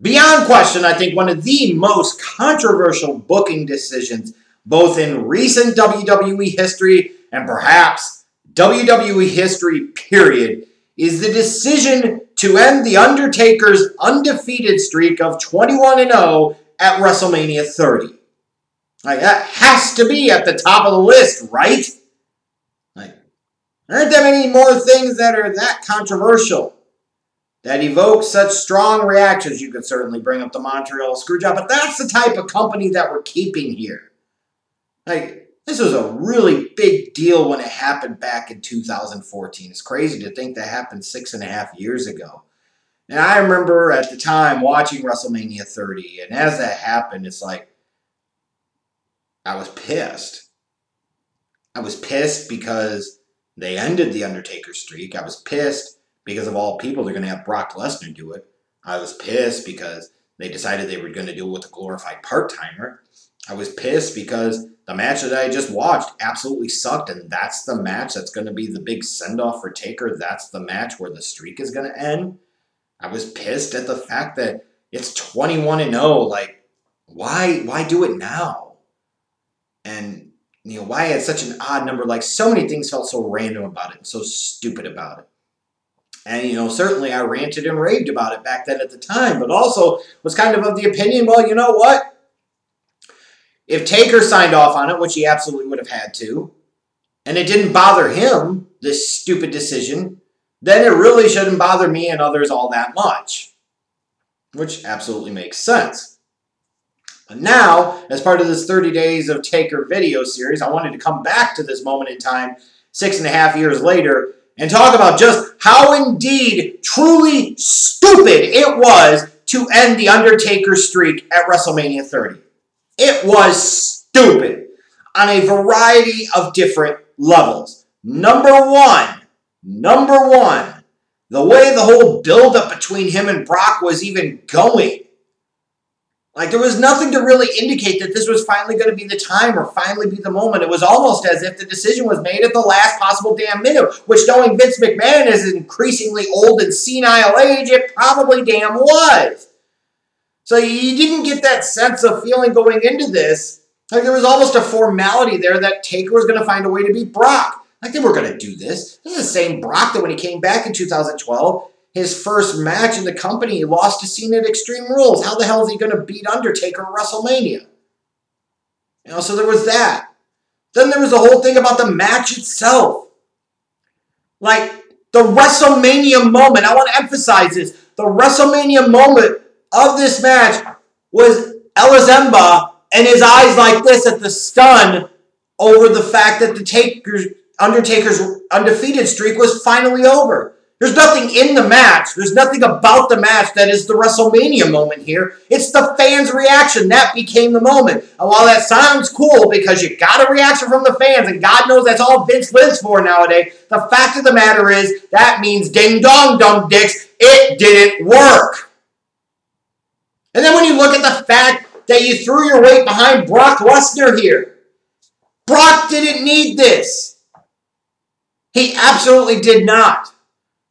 beyond question, I think one of the most controversial booking decisions, both in recent WWE history and perhaps WWE history, period, is the decision to end The Undertaker's undefeated streak of 21 0 at WrestleMania 30. Like, that has to be at the top of the list, right? Like, there aren't that many more things that are that controversial that evoke such strong reactions. You could certainly bring up the Montreal Screwjob, but that's the type of company that we're keeping here. Like, this was a really big deal when it happened back in 2014. It's crazy to think that happened six and a half years ago. And I remember at the time watching WrestleMania 30, and as that happened, it's like, I was pissed. I was pissed because they ended the Undertaker streak. I was pissed because of all people, they're going to have Brock Lesnar do it. I was pissed because they decided they were going to do it with a glorified part timer. I was pissed because the match that I just watched absolutely sucked, and that's the match that's going to be the big send off for Taker. That's the match where the streak is going to end. I was pissed at the fact that it's 21 and 0. Like, why why do it now? And you know, why it's such an odd number. Like so many things felt so random about it, and so stupid about it. And you know, certainly I ranted and raved about it back then at the time, but also was kind of of the opinion, well, you know what? If Taker signed off on it, which he absolutely would have had to, and it didn't bother him, this stupid decision, then it really shouldn't bother me and others all that much. Which absolutely makes sense. But now, as part of this 30 Days of Taker video series, I wanted to come back to this moment in time six and a half years later and talk about just how indeed truly stupid it was to end The Undertaker streak at WrestleMania 30. It was stupid on a variety of different levels. Number one, Number one, the way the whole buildup between him and Brock was even going. Like, there was nothing to really indicate that this was finally going to be the time or finally be the moment. It was almost as if the decision was made at the last possible damn minute, which, knowing Vince McMahon is an increasingly old and senile age, it probably damn was. So you didn't get that sense of feeling going into this. Like, there was almost a formality there that Taker was going to find a way to beat Brock. Like they were going to do this. This is the same Brock that when he came back in 2012, his first match in the company, he lost to Cena at Extreme Rules. How the hell is he going to beat Undertaker at WrestleMania? You know, so there was that. Then there was the whole thing about the match itself. Like the WrestleMania moment, I want to emphasize this. The WrestleMania moment of this match was Elizemba and his eyes like this at the stun over the fact that the Taker's Undertaker's undefeated streak was finally over. There's nothing in the match. There's nothing about the match that is the WrestleMania moment here. It's the fans' reaction. That became the moment. And while that sounds cool because you got a reaction from the fans, and God knows that's all Vince lives for nowadays, the fact of the matter is that means ding dong dumb dicks, it didn't work. And then when you look at the fact that you threw your weight behind Brock Lesnar here, Brock didn't need this. He absolutely did not.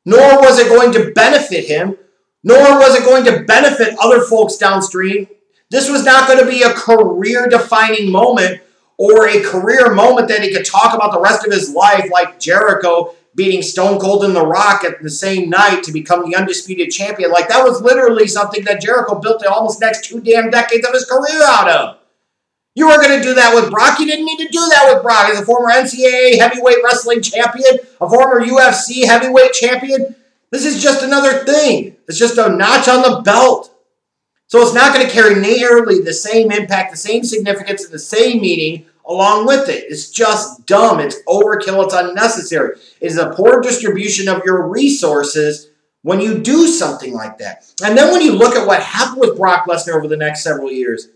Nor was it going to benefit him, nor was it going to benefit other folks downstream. This was not going to be a career defining moment or a career moment that he could talk about the rest of his life, like Jericho beating Stone Cold and The Rock at the same night to become the undisputed champion. Like, that was literally something that Jericho built the almost next two damn decades of his career out of. You were going to do that with Brock. You didn't need to do that with Brock. As a former NCAA heavyweight wrestling champion, a former UFC heavyweight champion, this is just another thing. It's just a notch on the belt. So it's not going to carry nearly the same impact, the same significance, and the same meaning along with it. It's just dumb. It's overkill. It's unnecessary. It is a poor distribution of your resources when you do something like that. And then when you look at what happened with Brock Lesnar over the next several years,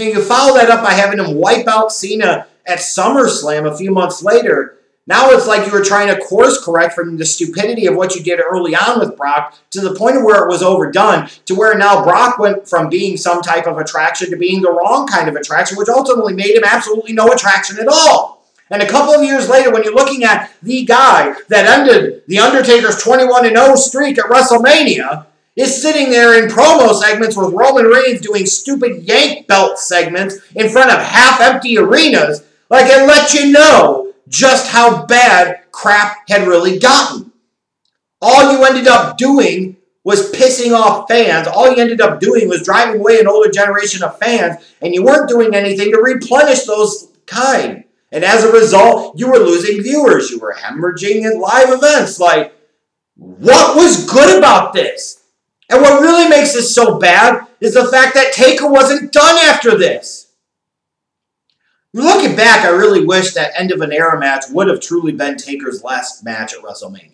you, you follow that up by having him wipe out Cena at SummerSlam a few months later. Now it's like you were trying to course correct from the stupidity of what you did early on with Brock to the point of where it was overdone, to where now Brock went from being some type of attraction to being the wrong kind of attraction, which ultimately made him absolutely no attraction at all. And a couple of years later, when you're looking at the guy that ended The Undertaker's 21 0 streak at WrestleMania, is sitting there in promo segments with Roman Reigns doing stupid yank belt segments in front of half empty arenas. Like, it let you know just how bad crap had really gotten. All you ended up doing was pissing off fans. All you ended up doing was driving away an older generation of fans, and you weren't doing anything to replenish those kind. And as a result, you were losing viewers. You were hemorrhaging at live events. Like, what was good about this? And what really makes this so bad is the fact that Taker wasn't done after this. Looking back, I really wish that end of an era match would have truly been Taker's last match at WrestleMania.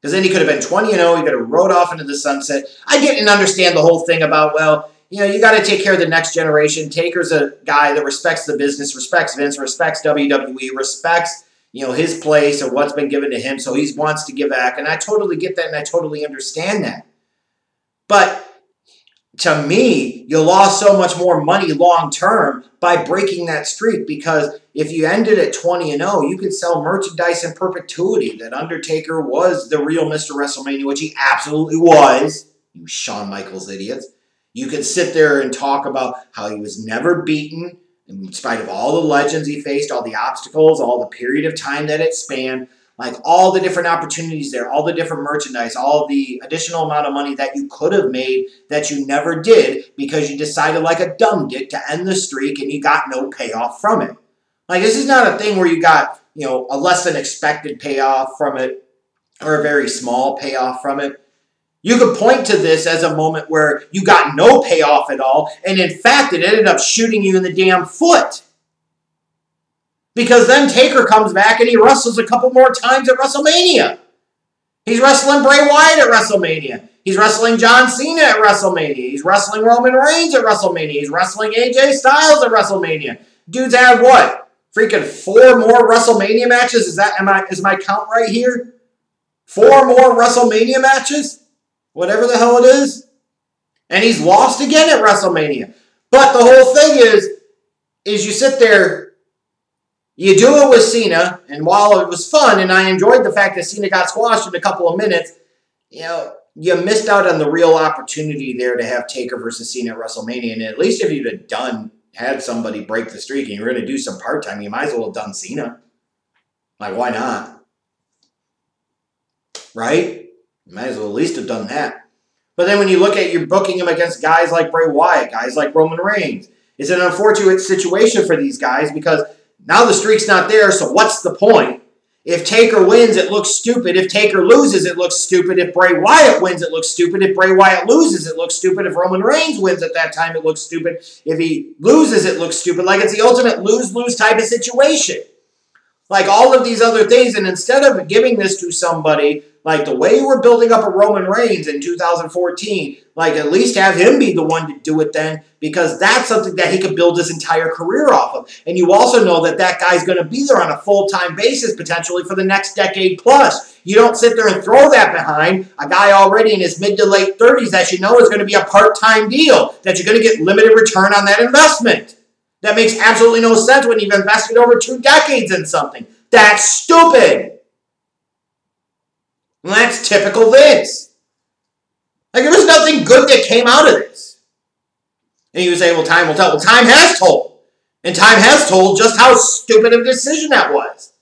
Because then he could have been 20 and 0, he could have rode off into the sunset. I didn't understand the whole thing about, well, you know, you got to take care of the next generation. Taker's a guy that respects the business, respects Vince, respects WWE, respects, you know, his place or what's been given to him. So he wants to give back. And I totally get that and I totally understand that. But to me, you lost so much more money long term by breaking that streak because if you ended at 20 and 0, you could sell merchandise in perpetuity that Undertaker was the real Mr. WrestleMania, which he absolutely was. You Shawn Michaels idiots. You could sit there and talk about how he was never beaten in spite of all the legends he faced, all the obstacles, all the period of time that it spanned like all the different opportunities there, all the different merchandise, all the additional amount of money that you could have made that you never did because you decided like a dumb dick to end the streak and you got no payoff from it. Like this is not a thing where you got, you know, a less than expected payoff from it or a very small payoff from it. You could point to this as a moment where you got no payoff at all, and in fact, it ended up shooting you in the damn foot. Because then Taker comes back and he wrestles a couple more times at WrestleMania. He's wrestling Bray Wyatt at WrestleMania. He's wrestling John Cena at WrestleMania. He's wrestling Roman Reigns at WrestleMania. He's wrestling AJ Styles at WrestleMania. Dude's had what? Freaking four more WrestleMania matches? Is that am I is my count right here? Four more WrestleMania matches? Whatever the hell it is. And he's lost again at WrestleMania. But the whole thing is, is you sit there you do it with Cena, and while it was fun, and I enjoyed the fact that Cena got squashed in a couple of minutes, you know, you missed out on the real opportunity there to have Taker versus Cena at WrestleMania. And at least if you'd have done, had somebody break the streak and you were going to do some part time, you might as well have done Cena. Like, why not? Right? You might as well at least have done that. But then when you look at you're booking him against guys like Bray Wyatt, guys like Roman Reigns, it's an unfortunate situation for these guys because now the streak's not there, so what's the point? If Taker wins, it looks stupid. If Taker loses, it looks stupid. If Bray Wyatt wins, it looks stupid. If Bray Wyatt loses, it looks stupid. If Roman Reigns wins at that time, it looks stupid. If he loses, it looks stupid. Like it's the ultimate lose lose type of situation. Like all of these other things. And instead of giving this to somebody like the way we're building up a Roman Reigns in 2014, like at least have him be the one to do it then, because that's something that he could build his entire career off of. And you also know that that guy's going to be there on a full time basis potentially for the next decade plus. You don't sit there and throw that behind a guy already in his mid to late 30s that you know is going to be a part time deal, that you're going to get limited return on that investment. That makes absolutely no sense when you've invested over two decades in something. That's stupid. And that's typical Vince. Like, there was nothing good that came out of this. And you say, well, time will tell. Well, time has told. And time has told just how stupid of a decision that was.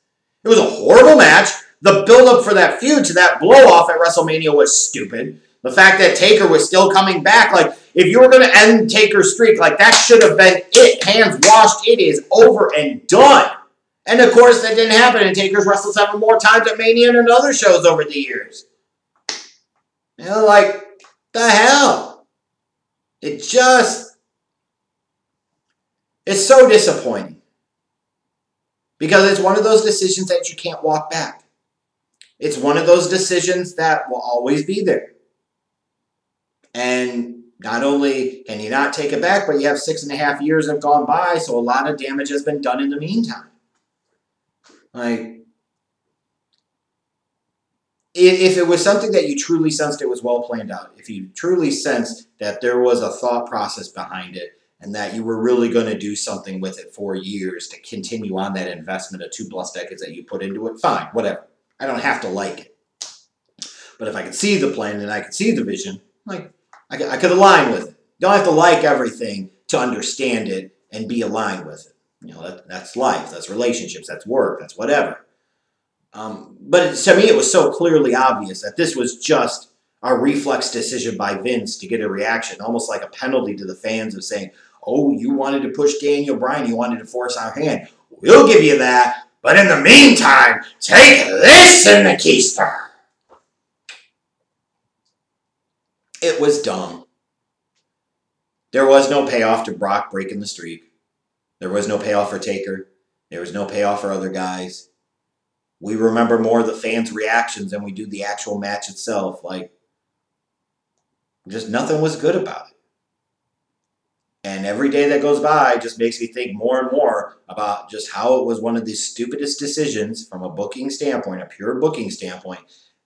It was a horrible match. The build-up for that feud to that blow-off at WrestleMania was stupid. The fact that Taker was still coming back, like, if you were going to end Taker's streak, like, that should have been it. Hands washed. It is over and done. And of course, that didn't happen, and Taker's wrestled seven more times at Mania and other shows over the years. You know, like, the hell? It just. It's so disappointing. Because it's one of those decisions that you can't walk back. It's one of those decisions that will always be there. And not only can you not take it back, but you have six and a half years have gone by, so a lot of damage has been done in the meantime. Like, if it was something that you truly sensed it was well planned out, if you truly sensed that there was a thought process behind it, and that you were really going to do something with it for years to continue on that investment of two plus decades that you put into it, fine, whatever. I don't have to like it. But if I could see the plan and I could see the vision, like I could, align with it. You don't have to like everything to understand it and be aligned with it. You know, that, that's life, that's relationships, that's work, that's whatever. Um, but to me, it was so clearly obvious that this was just a reflex decision by Vince to get a reaction, almost like a penalty to the fans of saying, oh, you wanted to push Daniel Bryan, you wanted to force our hand. We'll give you that, but in the meantime, take this in the keister. It was dumb. There was no payoff to Brock breaking the streak. There was no payoff for Taker. There was no payoff for other guys. We remember more of the fans' reactions than we do the actual match itself. Like, just nothing was good about it. And every day that goes by just makes me think more and more about just how it was one of the stupidest decisions from a booking standpoint, a pure booking standpoint,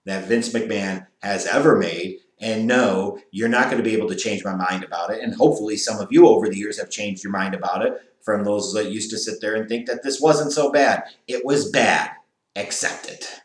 that Vince McMahon has ever made. And no, you're not going to be able to change my mind about it. And hopefully, some of you over the years have changed your mind about it from those that used to sit there and think that this wasn't so bad. It was bad. Accept it.